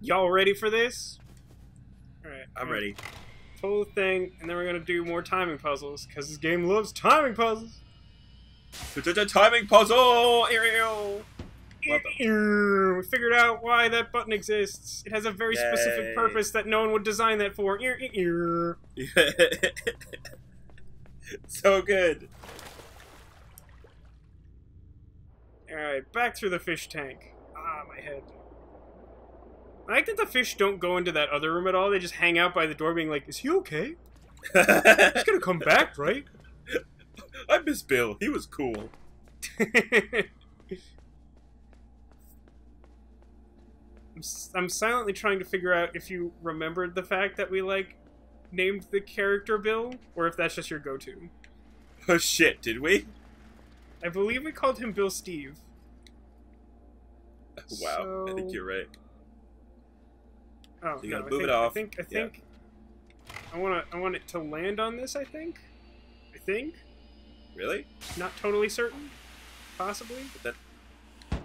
Y'all ready for this? Alright. I'm ready. Whole thing, and then we're gonna do more timing puzzles, because this game loves timing puzzles. Timing puzzle. What We figured out why that button exists. It has a very Yay. specific purpose that no one would design that for. So good. Alright, back through the fish tank. Ah, my head. I like that the fish don't go into that other room at all. They just hang out by the door being like, is he okay? He's gonna come back, right? I miss Bill. He was cool. I'm, s- I'm silently trying to figure out if you remembered the fact that we, like, named the character Bill, or if that's just your go-to. Oh shit, did we? I believe we called him Bill Steve. Wow, I think you're right. Oh, You no, gotta move think, it off. I think, I Yeah. think, I want to, I want it to land on this. I think, I think, Really? not totally certain, possibly. But then,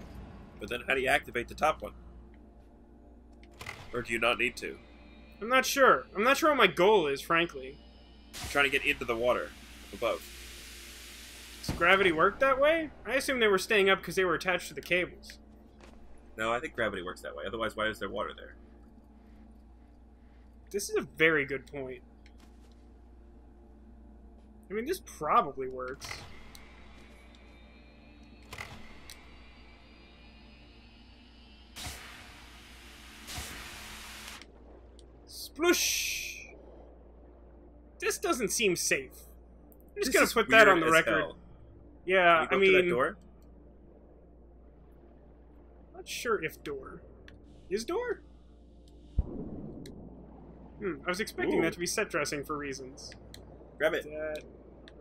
but then, how do you activate the top one? Or do you not need to? I'm not sure. I'm not sure what my goal is, frankly. You're trying to get into the water above. Does gravity work that way? I assume they were staying up because they were attached to the cables. No, I think gravity works that way. Otherwise, why is there water there? This is a very good point. I mean, this probably works. Sploosh! This doesn't seem safe. I'm just This gonna put that on the record. hell. Yeah, I go up to that mean, door? not sure if door. Is door? Hmm, I was expecting Ooh. that to be set dressing for reasons. Grab it. That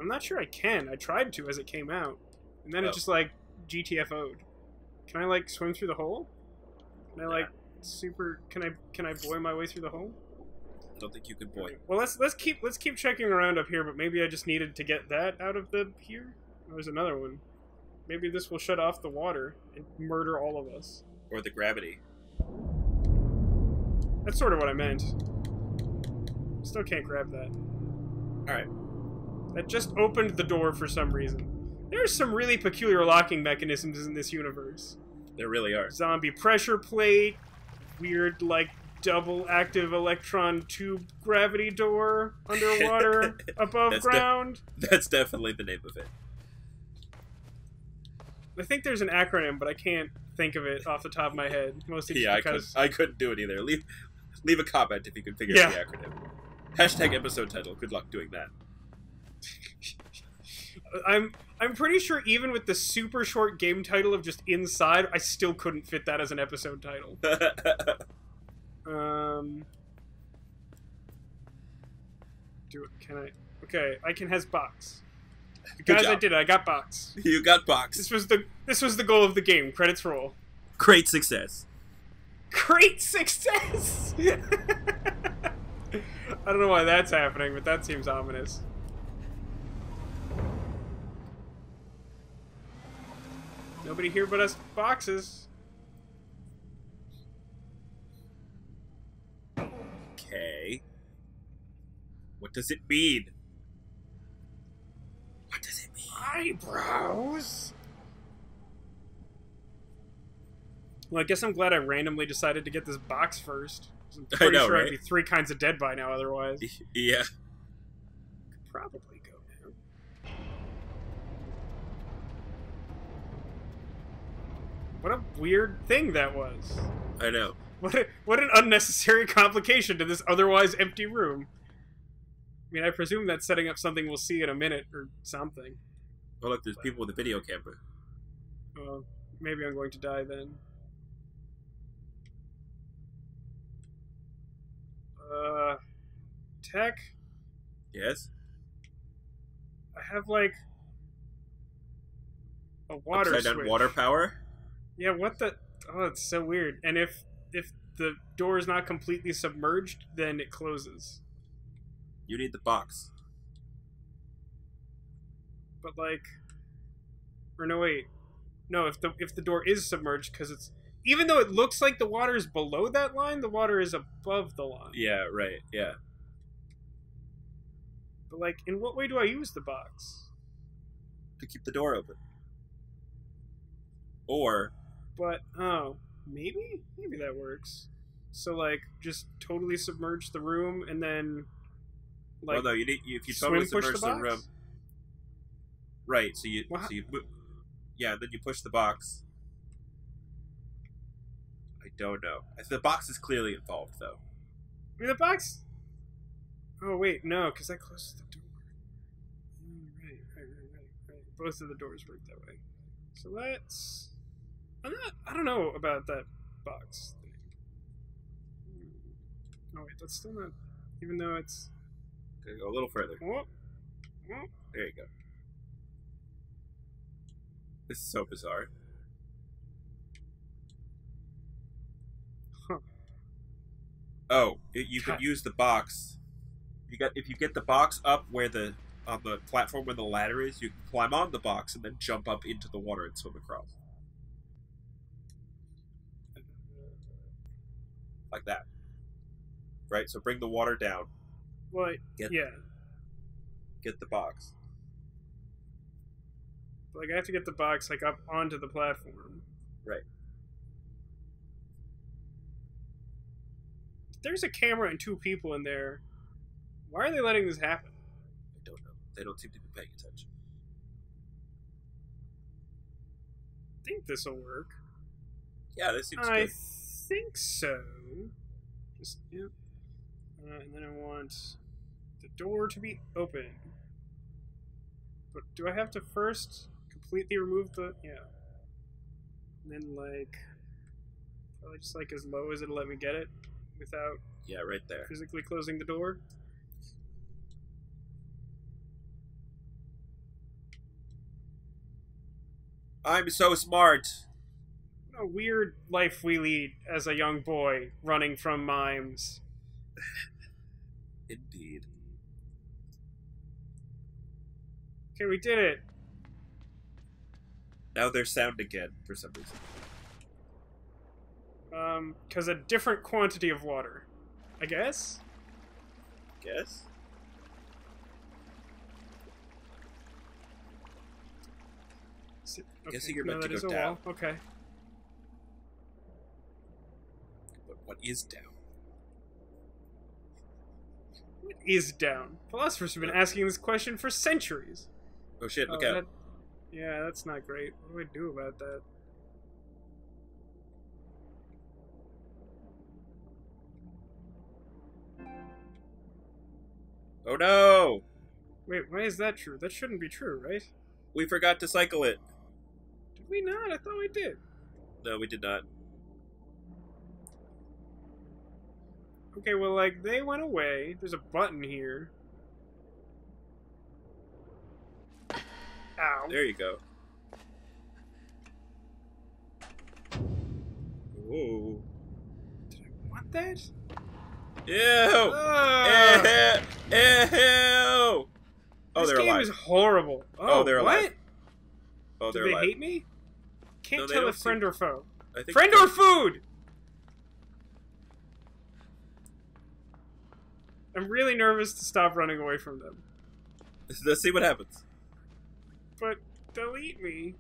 I'm not sure I can. I tried to as it came out, and then Oh. it just like GTFO'd. Can I like swim through the hole? Can I like super? Can I can I boy my way through the hole? I don't think you can boy. Well, let's let's keep let's keep checking around up here. But maybe I just needed to get that out of the here. There's another one. Maybe this will shut off the water and murder all of us. Or the gravity. That's sort of what I meant. Still can't grab that. Alright. That just opened the door for some reason. There's some really peculiar locking mechanisms in this universe. There really are. Zombie pressure plate, weird, like, double active electron tube gravity door underwater above That's ground. That's definitely the name of it. I think there's an acronym, but I can't think of it off the top of my head. Mostly Yeah, I, could, I couldn't do it either. Leave, leave a comment if you can figure Yeah. out the acronym. Hashtag episode title. Good luck doing that. I'm I'm pretty sure even with the super short game title of just inside, I still couldn't fit that as an episode title. Um, do it. Can I? Okay, I can has box. Guys, I did it. I got box. you got box. This was the this was the goal of the game. Credits roll. Great success. Great success. I don't know why that's happening, but that seems ominous. Nobody here but us boxes. Okay. What does it mean? What does it mean? Eyebrows. Well, I guess I'm glad I randomly decided to get this box first. I'm I pretty know, sure I'd be three kinds of dead by now otherwise. Yeah. Probably go now. What a weird thing that was. I know. What a, what an unnecessary complication to this otherwise empty room. I mean, I presume that's setting up something we'll see in a minute or something. Oh look, there's people with a video camera. Well, maybe I'm going to die then. Uh, Tek. Yes? I have like a water Upside down switch. water power? Yeah, what the? Oh, it's so weird. And if if the door is not completely submerged, then it closes. You need the box. But like, or no, wait, no. If the if the door is submerged because it's even though it looks like the water is below that line, the water is above the line. Yeah, right. Yeah. But like, in what way do I use the box? To keep the door open. Or But oh, maybe maybe that works. So like, just totally submerge the room and then like well, no, you need you, if you totally submerge the the, room. Right. So you Well, so you yeah, then you push the box. I don't know. The box is clearly involved, though. I mean, the box. Oh wait, no, because that closes the door. Mm, Right, right, right, right, right. Both of the doors work that way. So let's. I'm not. I don't know about that box thing. Hmm. Oh wait, that's still not. Even though it's. Okay, go a little further. Oh, oh, There you go. This is so bizarre. Huh. Oh, it, you Cut. use the box. You got if you get the box up where the on the platform where the ladder is, you can climb on the box and then jump up into the water and swim across. Like that. Right? So bring the water down, well, Get- yeah. get the box. Like I have to get the box like up onto the platform. Right. There's a camera and two people in there. Why are they letting this happen? I don't know. They don't seem to be paying attention. I think this will work. Yeah, this seems I good. I think so. Just yeah. Uh, and then I want the door to be open. But do I have to first completely remove the yeah? And then like probably just like as low as it'll let me get it without Yeah, right there. physically closing the door. I'm so smart. What a weird life we lead as a young boy running from mimes. Indeed. Okay, we did it. Now there's sound again for some reason. Um, because a different quantity of water, I guess. Guess. It- Guessing you're no, meant to go down. wall. Okay. But what is down? What is down? Philosophers have been asking this question for centuries. Oh shit! Look Oh, out! that- yeah, that's not great. What do I do about that? Oh no! Wait, why is that true? That shouldn't be true, right? We forgot to cycle it. Did we not? I thought we did. No, we did not. Okay, well, like, they went away. There's a button here. Ow. There you go. Whoa! Did I want that? Ew! Ah! Ew! Ew! Oh, this they're alive. This game is horrible. Oh, they're what? alive. Oh, Do they're alive. Did they alive. hate me? Can't No, tell if friend or foe. I think Friend or food? I'm really nervous to stop running away from them. Let's see what happens. But they'll eat me.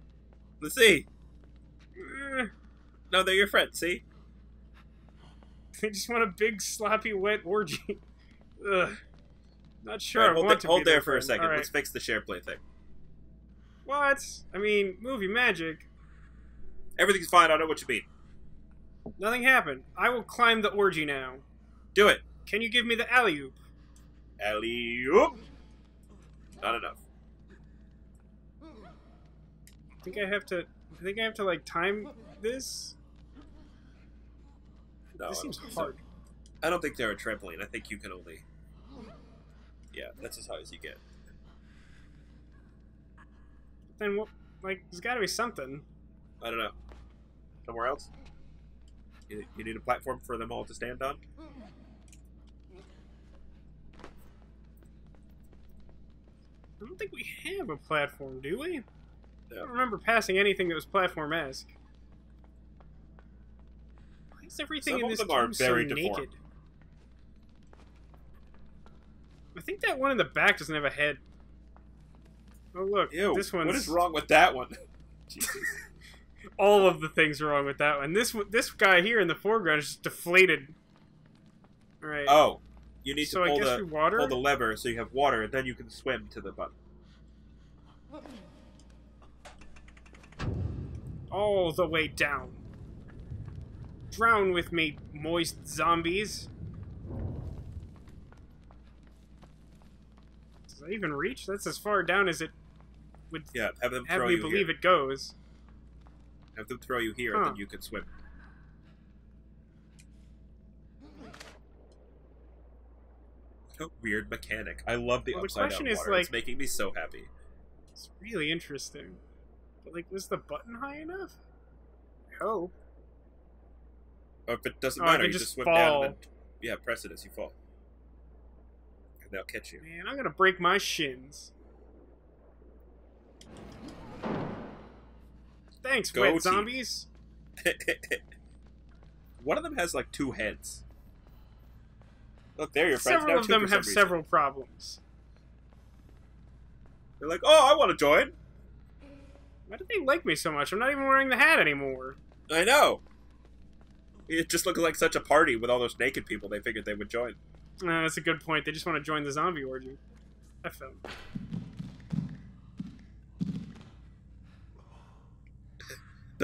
Let's see. No, they're your friends. See? They just want a big, sloppy, wet orgy. Ugh. Not sure right, I hold want the- to hold there their for a second. Right. Let's fix the share play thing. What? I mean, movie magic. Everything's fine. I know what you mean. Nothing happened. I will climb the orgy now. Do it. Can you give me the alley oop? Alley oop. Not enough. I think I have to. I think I have to like time this. No, this I seems don't think so. hard. I don't think they're a trampoline. I think you can only. Yeah, that's as high as you get. Then what? Like, there's got to be something. I don't know. Somewhere else? You, you need a platform for them all to stand on? I don't think we have a platform, do we? I don't remember passing anything that was platform-esque. Why is everything Some in this are tomb so very naked? deformed. I think that one in the back doesn't have a head. Oh look, Ew. this one's What is wrong with that one? All of the things wrong with that one. This this guy here in the foreground is just deflated. All right. Oh, you need so to pull the water. pull the lever so you have water, and then you can swim to the button. all the way down. Drown with me, moist zombies. Does that even reach? That's as far down as it would Yeah, have them have me believe here. it goes. Have them throw you here, Huh. and then you can swim. What a weird mechanic. I love the Well, the upside question down is, like- it's making me so happy. It's really interesting. But like, was the button high enough? I hope. Or if it doesn't Oh, matter, you just just swim fall. down and then, yeah, press it as you fall. And they'll catch you. Man, I'm gonna break my shins. Thanks, Go wet zombies. One of them has like two heads. Look, they're your friends Several now of them have reason. several problems. They're like, oh, I want to join. Why do they like me so much? I'm not even wearing the hat anymore. I know. It just looks like such a party with all those naked people. They figured they would join. Uh, that's a good point. They just want to join the zombie orgy. Them.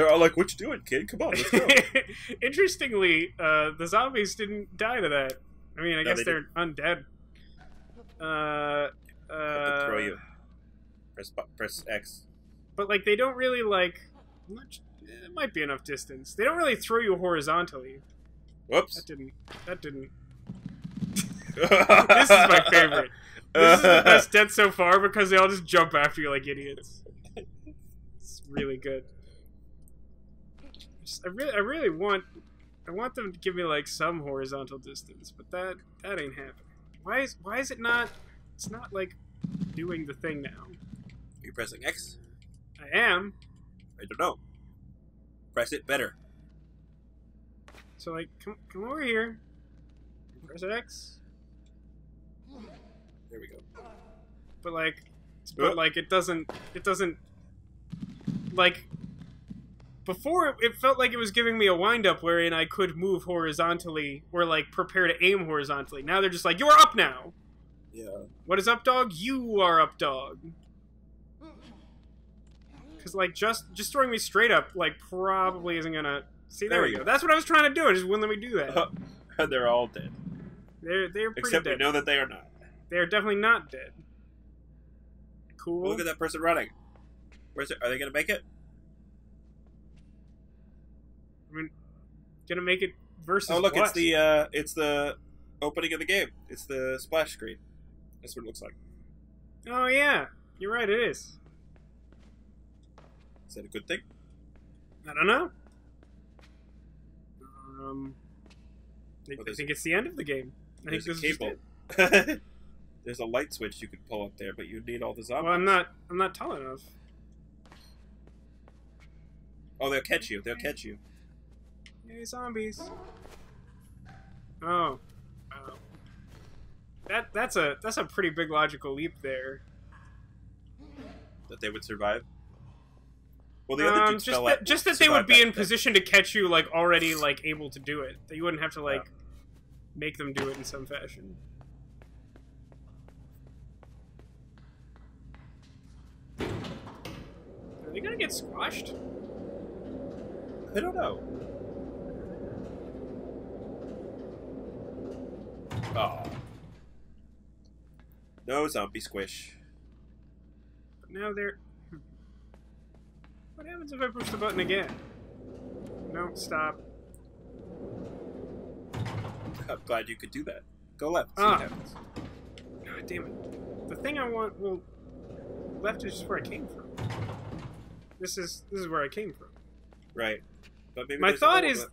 They're all like, "What you doing, kid? Come on, let's go." Interestingly, uh, the zombies didn't die to that. I mean, I No, guess they they're undead. Uh, uh, throw you. Press press X. but like they don't really like. Much, it might be enough distance. They don't really throw you horizontally. Whoops. That didn't. That didn't. this This is my favorite. This is the best death so far because they all just jump after you like idiots. It's really good. Just- I really, I really want, I want them to give me like some horizontal distance, but that that ain't happening. Why is why is it not? It's not like doing the thing now. Are you pressing X? I am. I don't know. Press it better. So like, come come over here. Press X. There we go. But like, but like it doesn't. It doesn't. Like. Before it- it felt like it was giving me a wind up wherein I could move horizontally or like prepare to aim horizontally. Now they're just like, you're up now. Yeah. What is up, dog? You are up, dog. Mm-hmm. Because like just just throwing me straight up like probably isn't gonna. See there, There we we go. go. That's what I was trying to do. It just wouldn't let me do that. and they're all dead. They're they're pretty Except we know that they are not. They're definitely not dead. Cool. Look at that person running. Where's it? Are they gonna make it? I mean gonna make it versus. Oh, look! what? It's the uh, it's the opening of the game. It's the splash screen. That's what it looks like. Oh yeah, you're right. It is. Is that a good thing? I don't know. Um, I, Well, I think it's the end of the game. I think There's this a is cable. it. There's a light switch you could pull up there, but you'd need all the zombies. Well, I'm not. I'm not tall enough. Oh, they'll catch you. They'll catch you. Yay, zombies! Oh, oh. That that's a that's a pretty big logical leap there. That they would survive. Well, the other Um, dudes just fell that, out- just that they would be in position to catch you, like already like able to do it. That you wouldn't have to like make them do it in some fashion. Are they gonna get squashed? I don't know. Oh. No zombie squish. But now they're. What happens if I push the button again? No, stop. I'm glad you could do that. Go left. See Ah. what happens. God damn it. The thing I want, well, left is just where I came from. This is this is where I came from. Right. But maybe My thought is-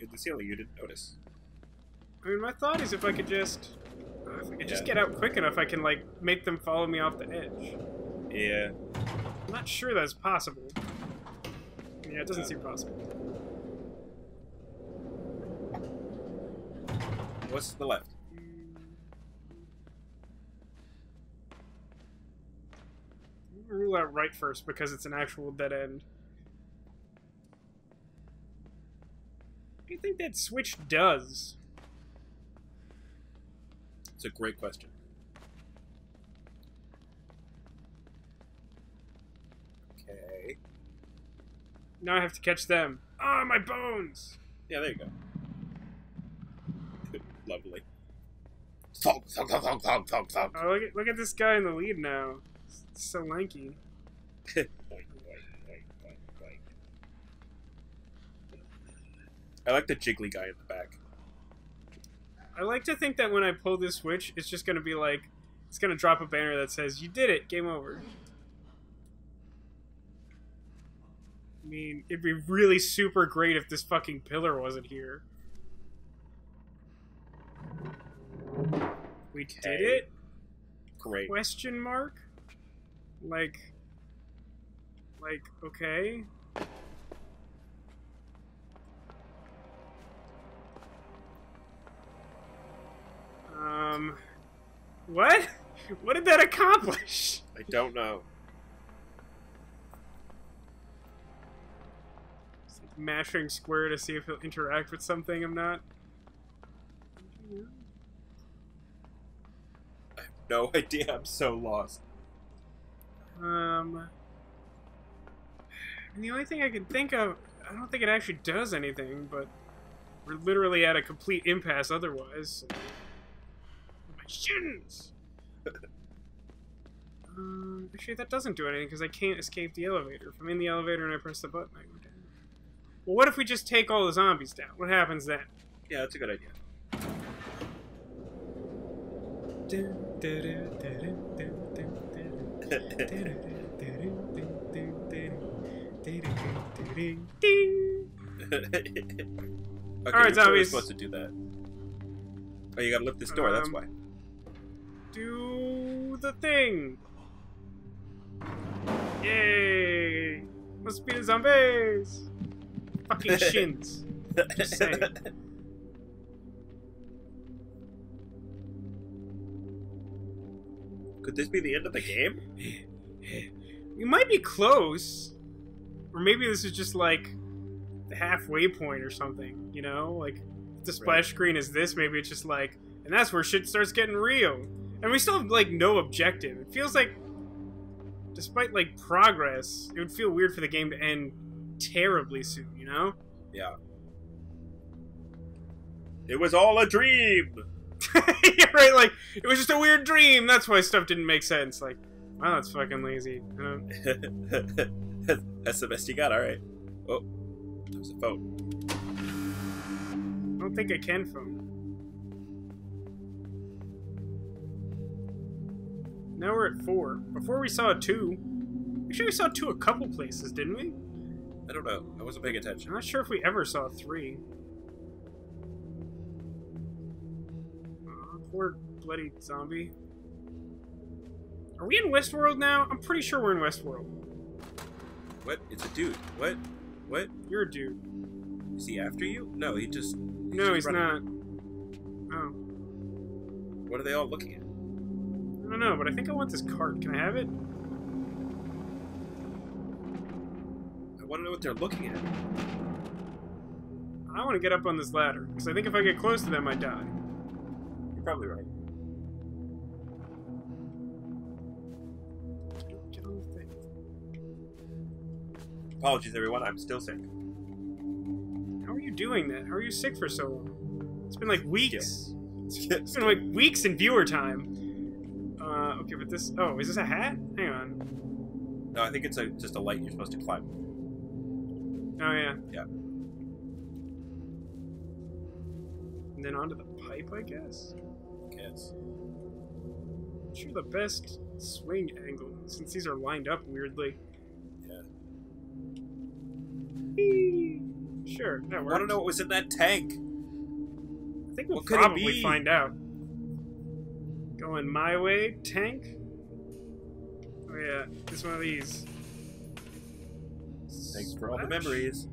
in the ceiling you didn't notice. I mean, my thought is if I could just, if I could just get out quick enough, I can like make them follow me off the edge. Yeah. I'm not sure that's possible. Yeah, it doesn't Yeah. seem possible. what's to the left? Rule out right first because it's an actual dead end. What do you think that switch does? It's a great question. Okay. Now I have to catch them. Ah, my bones! Yeah, there you go. Lovely. Thunk, thunk, thunk, thunk, thunk, thunk, thunk. Oh, look at, look at this guy in the lead now. It's so lanky. Boink, boink, boink, boink, boink. I like the jiggly guy in the back. I like to think that when I pull this switch, it's just gonna be like, it's gonna drop a banner that says, "You did it, game over." I mean, it'd be really super great if this fucking pillar wasn't here. We did Okay. it? Great. Question mark? Like, like, okay. Um, what? What did that accomplish? I don't know. It's like mashing square to see if he'll interact with something. I'm not. I have no idea. I'm so lost. Um, and the only thing I can think of, I don't think it actually does anything, but we're literally at a complete impasse otherwise. My shins! um, actually, that doesn't do anything because I can't escape the elevator. If I'm in the elevator and I press the button, I go down. Well, what if we just take all the zombies down? What happens then? Yeah, that's a good idea. Okay, All right, zombies. supposed to do that. Oh, you gotta lift this door. that's Um, why. Do the thing! Yay! Must be the zombies! Fucking shins. just saying. Could this be the end of the game? We might be close. Or maybe this is just like the halfway point or something, you know? Like, if the splash Right. screen is this, maybe it's just like, and that's where shit starts getting real. And we still have, like, no objective. It feels like, despite, like, progress, it would feel weird for the game to end terribly soon, you know? Yeah. It was all a dream. Right, like, it was just a weird dream. That's why stuff didn't make sense. Like, wow, that's fucking lazy. That's the best you got. All right. Oh, there's a phone. I don't think I can phone. Now we're at four. Before we saw two. Actually, we saw two a couple places, didn't we? I don't know. I wasn't paying attention. I'm not sure if we ever saw three. Poor bloody zombie. Are we in Westworld now? I'm pretty sure we're in Westworld. What? It's a dude. What? What? You're a dude. Is he after you? No, he just. No, just he's running. not. Oh. What are they all looking at? I don't know, but I think I want this cart. Can I have it? I want to know what they're looking at. I want to get up on this ladder, because I think if I get close to them, I die. You're probably right. Get on the thing. Apologies, everyone. I'm still sick. How are you doing that? How are you sick for so long? It's been like weeks. It's been like weeks in viewer time. Okay, but this. Oh, is this a hat? Hang on. No, I think it's a just a light you're supposed to climb. Oh yeah. Yeah. And then onto the pipe, I guess. Yes. Sure, the best swing angle since these are lined up weirdly. Yeah. Whee! Sure, that I works. want to know what was in that tank. I think we'll what probably be? find out. Going my way, tank. Oh yeah, it's one of these. Thanks for all the memories.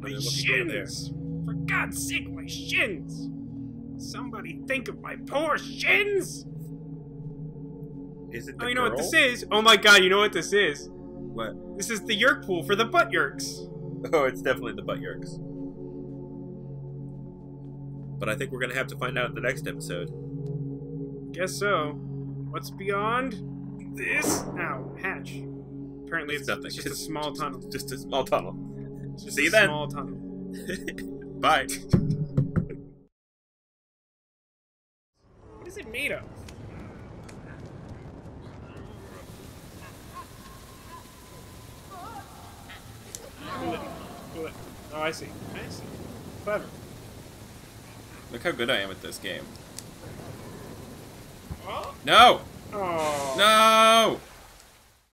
My they're looking over there. shins. For God's sake, my shins! Somebody think of my poor shins! Is it oh, the Oh, you know what this is? Oh my god, you know what this is? What? This is the Yeerk pool for the butt Yeerks. Oh, it's definitely the butt Yeerks. But I think we're gonna have to find out in the next episode. Guess so. What's beyond this? Ow, hatch. Apparently it's, nothing. it's just a small tunnel. Just a small tunnel. Just See you then. small tunnel. Bye. What is it made of? Oh, I see. I see. Clever. Look how good I am at this game. No! Oh. No!